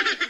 Ha ha ha!